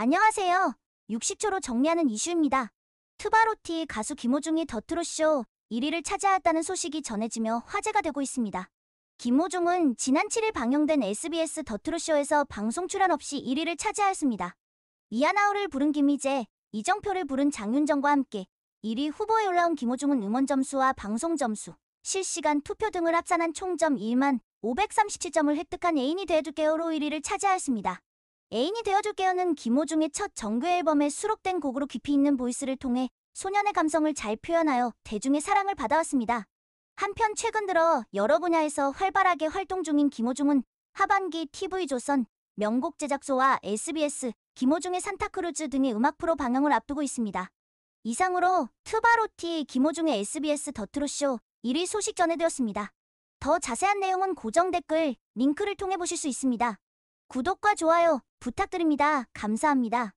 안녕하세요. 60초로 정리하는 이슈입니다. 트바로티 가수 김호중이 더트로쇼 1위를 차지하였다는 소식이 전해지며 화제가 되고 있습니다. 김호중은 지난 7일 방영된 SBS 더트로쇼에서 방송 출연 없이 1위를 차지하였습니다. 이하나우를 부른 김희재, 이정표를 부른 장윤정과 함께 1위 후보에 올라온 김호중은 응원 점수와 방송 점수, 실시간 투표 등을 합산한 총점 1만 537점을 획득한 애인이 되어줄게요로 1위를 차지하였습니다. 애인이 되어줄게요는 김호중의 첫 정규 앨범에 수록된 곡으로 깊이 있는 voice를 통해 소년의 감성을 잘 표현하여 대중의 사랑을 받아왔습니다. 한편 최근 들어 여러 분야에서 활발하게 활동 중인 김호중은 하반기 TV조선, 명곡 제작소와 SBS, 김호중의 산타크루즈 등의 음악 프로 방영을 앞두고 있습니다. 이상으로 트바로티 김호중의 SBS 더트롯쇼 1위 소식 전해드렸습니다. 더 자세한 내용은 고정 댓글, 링크를 통해 보실 수 있습니다. 구독과 좋아요 부탁드립니다. 감사합니다.